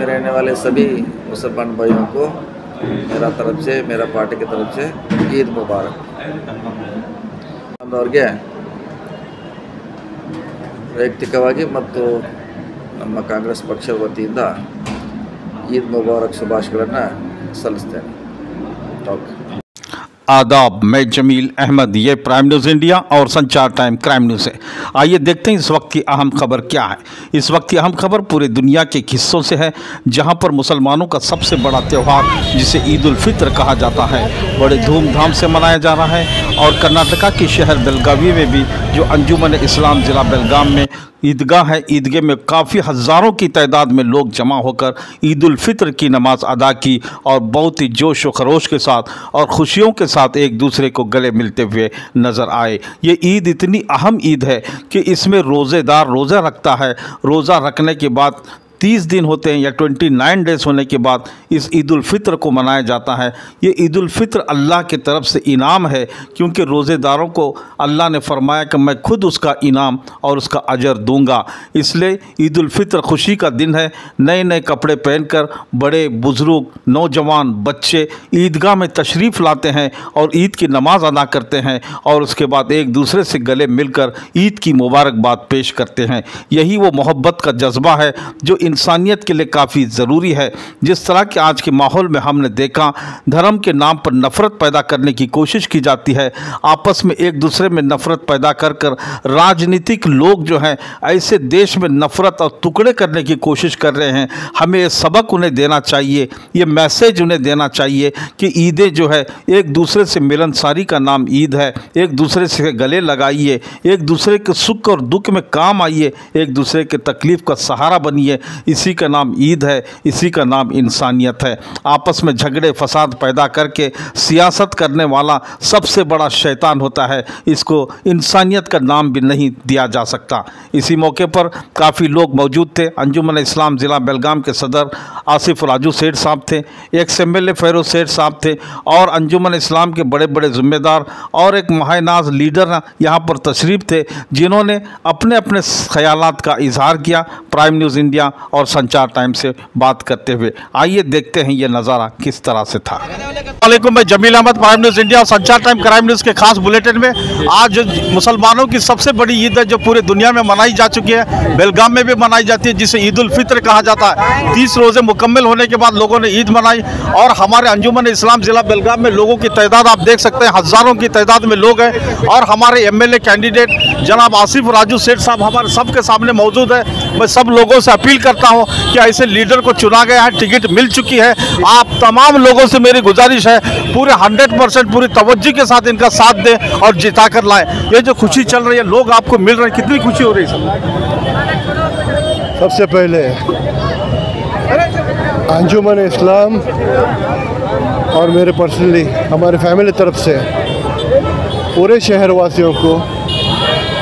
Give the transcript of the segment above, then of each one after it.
पूरा देश में रहने वाले सभी मुसलमान भाइयों को मेरा तरफ से मेरा पार्टी की तरफ से ईद मुबारक ಅವ್ರಿಗೆ ವೈಯಕ್ತಿಕವಾಗಿ ಮತ್ತು ನಮ್ಮ ಕಾಂಗ್ರೆಸ್ ಪಕ್ಷದ ವತಿಯಿಂದ ಈದ್ ಮುಬಾರಕ್ ಶುಭಾಶಯಗಳನ್ನು ಸಲ್ಲಿಸ್ತೇನೆ ಓಕೆ आदाब। मैं जमील अहमद, ये प्राइम न्यूज़ इंडिया और संचार टाइम क्राइम न्यूज़ है। आइए देखते हैं इस वक्त की अहम खबर क्या है। इस वक्त की अहम खबर पूरे दुनिया के हिस्सों से है, जहाँ पर मुसलमानों का सबसे बड़ा त्यौहार, जिसे ईद उल फित्र कहा जाता है, बड़े धूमधाम से मनाया जा रहा है। और कर्नाटका के शहर बेलगावी में भी, जो अंजुमन इस्लाम ज़िला बेलगाम में ईदगाह है, ईदगाह में काफ़ी हज़ारों की तादाद में लोग जमा होकर ईदालफ़ितर की नमाज़ अदा की और बहुत ही जोश व खरोश के साथ और खुशियों के साथ एक दूसरे को गले मिलते हुए नज़र आए। ये ईद इतनी अहम ईद है कि इसमें रोज़ेदार रोज़ा रखता है। रोज़ा रखने के बाद तीस दिन होते हैं या ट्वेंटी नाइन डेज़ होने के बाद इस ईद उल को मनाया जाता है। ये ईद उल अल्लाह की तरफ़ से इनाम है, क्योंकि रोज़ेदारों को अल्लाह ने फरमाया कि मैं खुद उसका इनाम और उसका अजर दूँगा। इसलिए ईद उल खुशी का दिन है। नए नए कपड़े पहनकर बड़े, बुज़ुर्ग, नौजवान बच्चे ईदगाह में तशरीफ़ लाते हैं और ईद की नमाज़ अदा करते हैं और उसके बाद एक दूसरे से गले मिलकर ईद की मुबारकबाद पेश करते हैं। यही वो मोहब्बत का जज्बा है जो इंसानियत के लिए काफ़ी ज़रूरी है। जिस तरह के आज के माहौल में हमने देखा, धर्म के नाम पर नफ़रत पैदा करने की कोशिश की जाती है। आपस में एक दूसरे में नफ़रत पैदा कर कर राजनीतिक लोग जो हैं, ऐसे देश में नफ़रत और टुकड़े करने की कोशिश कर रहे हैं। हमें ये सबक उन्हें देना चाहिए, ये मैसेज उन्हें देना चाहिए कि ईदें जो है, एक दूसरे से मिलनसारी का नाम ईद है। एक दूसरे से गले लगाइए, एक दूसरे के सुख और दुख में काम आइए, एक दूसरे के तकलीफ़ का सहारा बनिए। इसी का नाम ईद है, इसी का नाम इंसानियत है। आपस में झगड़े, फसाद पैदा करके सियासत करने वाला सबसे बड़ा शैतान होता है। इसको इंसानियत का नाम भी नहीं दिया जा सकता। इसी मौके पर काफ़ी लोग मौजूद थे। अंजुमन इस्लाम ज़िला बेलगाम के सदर आसिफ राजू सेठ साहब थे, एक एम एल फेरोज सेठ साहब थे और अंजुमन इस्लाम के बड़े बड़े ज़िम्मेदार और एक महानाज लीडर यहाँ पर तशरीफ़ थे, जिन्होंने अपने अपने ख्याल का इजहार किया। प्राइम न्यूज़ इंडिया और संचार टाइम से बात करते हुए। आइए देखते हैं ये नज़ारा किस तरह से था। वालेकुम मैं Jamil Ahmed prime news India और संचार टाइम क्राइम न्यूज़ के खास बुलेटिन में। आज मुसलमानों की सबसे बड़ी ईद है जो पूरे दुनिया में मनाई जा चुकी है। बेलगाम में भी मनाई जाती है, जिसे ईद उल फित्र कहा जाता है। तीस रोज़े मुकम्मल होने के बाद लोगों ने ईद मनाई और हमारे अंजुमन इस्लाम ज़िला बेलगाम में लोगों की तादाद, आप देख सकते हैं, हज़ारों की तादाद में लोग हैं। और हमारे एमएलए कैंडिडेट जनाब आसिफ राजू सेठ साहब हमारे सबके सामने मौजूद है। मैं सब लोगों से अपील करता हूँ? कि ऐसे लीडर को चुना गया है? टिकट मिल चुकी है। आप तमाम लोगों से मेरी गुजारिश है, पूरे 100 परसेंट पूरी तवज्जो के साथ इनका साथ दें और जिता कर लाएँ। ये जो खुशी चल रही है, लोग आपको मिल रहे हैं। कितनी खुशी हो रही है सबसे पहले अंजुमन इस्लाम और मेरे पर्सनली हमारे फैमिली तरफ़ से पूरे शहर वासियों को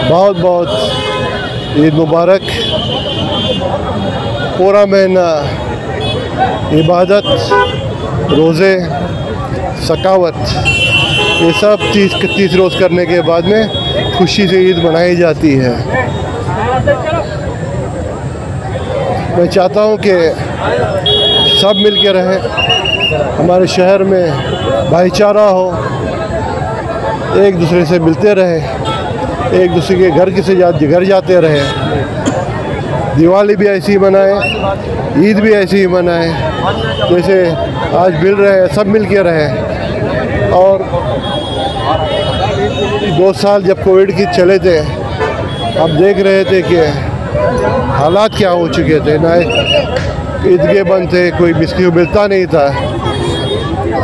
बहुत बहुत ईद मुबारक। पूरा महीना इबादत, रोज़े, सकावत, ये सब तीस तीस रोज़ करने के बाद में खुशी से ईद मनाई जाती है। मैं चाहता हूँ कि सब मिल के रहें, हमारे शहर में भाईचारा हो, एक दूसरे से मिलते रहें, एक दूसरे के घर किसी जा घर जाते रहें। दिवाली भी ऐसी ही मनाएँ, ईद भी ऐसी ही मनाएँ, जैसे आज मिल रहे हैं, सब मिल के रहें। और दो साल जब कोविड की चले थे अब देख रहे थे कि हालात क्या हो चुके थे। ना ईदगे बंद थे, कोई किसी को मिलता नहीं था।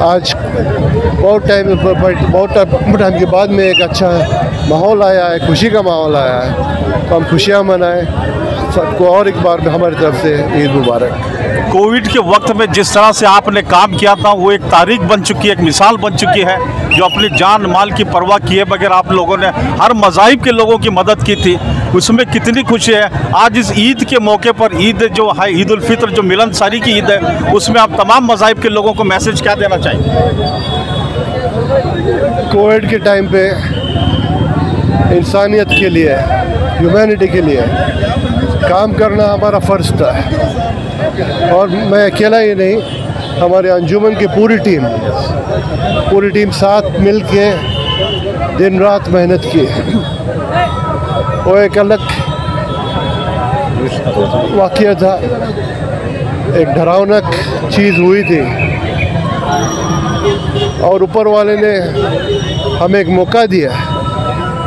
आज बहुत टाइम बहुत टाइम के बाद में एक अच्छा माहौल आया है, खुशी का माहौल आया है। तो हम खुशियाँ मनाएँ। सबको और एक बार हमारी तरफ़ से ईद मुबारक। कोविड के वक्त में जिस तरह से आपने काम किया था वो एक तारीख बन चुकी है एक मिसाल बन चुकी है जो अपनी जान माल की परवाह किए बगैर आप लोगों ने हर मजाहब के लोगों की मदद की थी। उसमें कितनी खुशी है। आज इस ईद के मौके पर ईद जो है ईद उल फित्र जो मिलनसारी की ईद है उसमें आप तमाम मजाहब के लोगों को मैसेज क्या देना चाहिए कोविड के टाइम पे इंसानियत के लिए ह्यूमैनिटी के लिए काम करना हमारा फ़र्ज़ था। और मैं अकेला ही नहीं, हमारे अंजुमन की पूरी टीम पूरी टीम साथ मिल के दिन रात मेहनत की। वो एक अलग वाक़ था। एक डरावनक चीज़ हुई थी। और ऊपर वाले ने हमें एक मौका दिया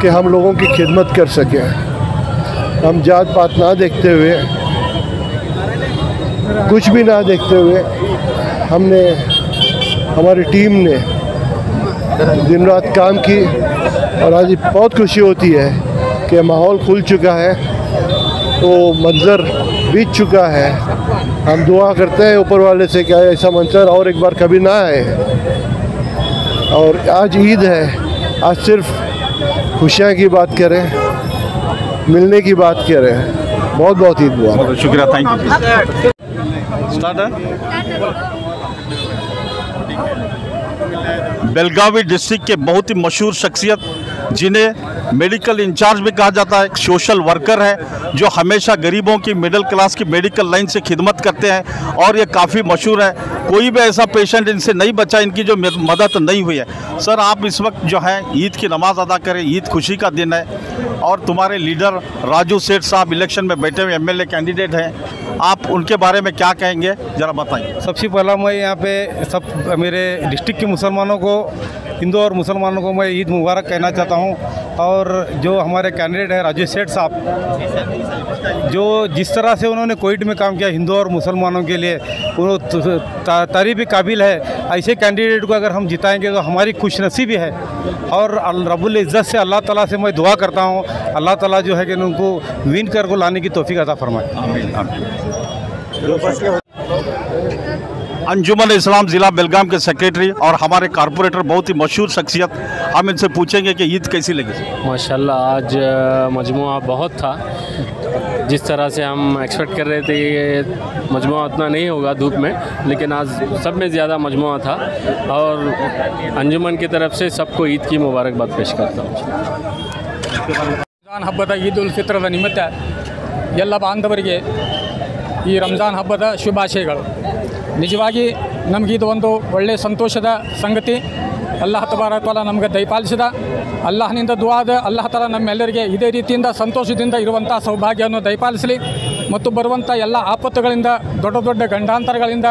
कि हम लोगों की खिदमत कर सकें। हम जात पात ना देखते हुए, कुछ भी ना देखते हुए, हमने, हमारी टीम ने दिन रात काम की और आज बहुत खुशी होती है कि माहौल खुल चुका है तो मंज़र बीत चुका है। हम दुआ करते हैं ऊपर वाले से क्या ऐसा मंजर और एक बार कभी ना आए। और आज ईद है, आज सिर्फ़ खुशियाँ की बात करें मिलने की बात कर रहे हैं। बहुत बहुत ईद बहुत शुक्रिया थैंक यू बेलगावी डिस्ट्रिक्ट के बहुत ही मशहूर शख्सियत, जिन्हें मेडिकल इंचार्ज भी कहा जाता है सोशल वर्कर है, जो हमेशा गरीबों की मिडिल क्लास की मेडिकल लाइन से खिदमत करते हैं और ये काफ़ी मशहूर है। कोई भी ऐसा पेशेंट इनसे नहीं बचा, इनकी जो मदद नहीं हुई है। सर आप इस वक्त जो है, ईद की नमाज़ अदा करें, ईद खुशी का दिन है और तुम्हारे लीडर राजू सेठ साहब इलेक्शन में बैठे हुए एमएलए कैंडिडेट हैं। आप उनके बारे में क्या कहेंगे? ज़रा बताइए। सबसे पहला मैं यहाँ पे सब मेरे डिस्ट्रिक्ट के मुसलमानों को, हिंदू और मुसलमानों को मैं ईद मुबारक कहना चाहता हूँ। और जो हमारे कैंडिडेट हैं राजेश सेठ साहब जो जिस तरह से उन्होंने कोविड में काम किया हिंदू और मुसलमानों के लिए वो तारीफ़ काबिल है। ऐसे कैंडिडेट को अगर हम जिताएँगे तो हमारी खुश नसीबी है। और रब्बुल इज़्ज़त से अल्लाह ताला से मैं दुआ करता हूँ अल्लाह ताला जो है कि उनको विन कर को लाने की तोफ़ी अता फरमाए। आमीन आमीन। अंजुमन इस्लाम ज़िला बेलगाम के सेक्रेटरी और हमारे कारपोरेटर बहुत ही मशहूर शख्सियत हम इनसे पूछेंगे कि ईद कैसी लगी माशाल्लाह आज मजमू बहुत था जिस तरह से हम एक्सपेक्ट कर रहे थे ये मजमू उतना नहीं होगा धूप में लेकिन आज सब में ज़्यादा मजमू था और अंजुमन की तरफ से सबको ईद की मुबारकबाद पेश करता हूँ ರಂಜಾನ್ ಹಬ್ಬದ ಈದ್ ಉಲ್ ಫಿತ್ರದ ನಿಮಿತ್ತ ಎಲ್ಲ ಬಾಂಧವರಿಗೆ ಈ ರಂಜಾನ್ ಹಬ್ಬದ ಶುಭಾಶಯಗಳು ನಿಜವಾಗಿ ನಮಗಿದು ಒಂದು ಒಳ್ಳೆಯ ಸಂತೋಷದ ಸಂಗತಿ ಅಲ್ಲಾಹ ತಬಾರತಾಲ ನಮಗೆ ದಯಪಾಲಿಸಿದ ಅಲ್ಲಾಹನಿಂದ ದುವಾದ ಅಲ್ಲಾಹ ತಾಲ ನಮ್ಮೆಲ್ಲರಿಗೆ ಇದೇ ರೀತಿಯಿಂದ ಸಂತೋಷದಿಂದ ಇರುವಂಥ ಸೌಭಾಗ್ಯವನ್ನು ದಯಪಾಲಿಸಲಿ. ಮತ್ತು ಬರುವಂಥ ಎಲ್ಲ ಆಪತ್ತುಗಳಿಂದ ದೊಡ್ಡ ದೊಡ್ಡ ಗಂಡಾಂತರಗಳಿಂದ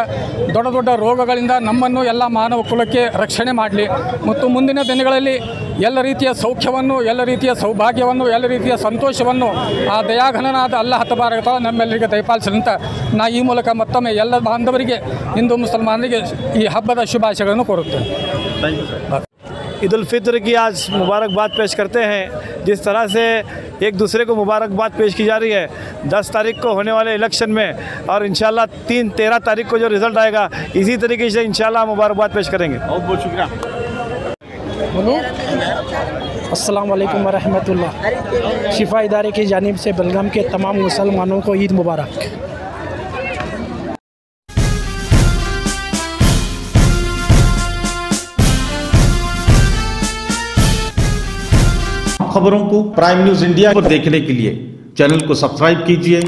ದೊಡ್ಡ ದೊಡ್ಡ ರೋಗಗಳಿಂದ ನಮ್ಮನ್ನು ಎಲ್ಲ ಮಾನವ ಕುಲಕ್ಕೆ ರಕ್ಷಣೆ ಮಾಡಲಿ ಮತ್ತು ಮುಂದಿನ ದಿನಗಳಲ್ಲಿ ಎಲ್ಲ ರೀತಿಯ ಸೌಖ್ಯವನ್ನು ಎಲ್ಲ ರೀತಿಯ ಸೌಭಾಗ್ಯವನ್ನು ಎಲ್ಲ ರೀತಿಯ ಸಂತೋಷವನ್ನು ಆ ದಯಾಘನನಾದ ಅಲ್ಲಾಹ ತಬಾರಕ ನಮ್ಮೆಲ್ಲರಿಗೆ ದಯಪಾಲಿಸಲಿ ಅಂತ ನಾ ಈ ಮೂಲಕ ಮತ್ತೊಮ್ಮೆ ಎಲ್ಲ ಬಾಂಧವರಿಗೆ ಹಿಂದೂ ಮುಸಲ್ಮಾನರಿಗೆ ಈ ಹಬ್ಬದ ಶುಭಾಶಯಗಳನ್ನು ಕೋರುತ್ತೇನೆ ईद उल फित्र की आज मुबारकबाद पेश करते हैं जिस तरह से एक दूसरे को मुबारकबाद पेश की जा रही है। दस तारीख को होने वाले इलेक्शन में और इंशाल्लाह तीन तेरह तारीख को जो रिज़ल्ट आएगा इसी तरीके से इन मुबारकबाद पेश करेंगे। बहुत बहुत शुक्रिया। अस्सलाम वालेकुम वरहमतुल्लाह। शिफा इदारे की जानब से बलगम के तमाम मुसलमानों को ईद मुबारक। खबरों को प्राइम न्यूज़ इंडिया पर देखने के लिए चैनल को सब्सक्राइब कीजिए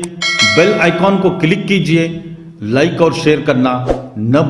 बेल आइकॉन को क्लिक कीजिए लाइक और शेयर करना न भूलिए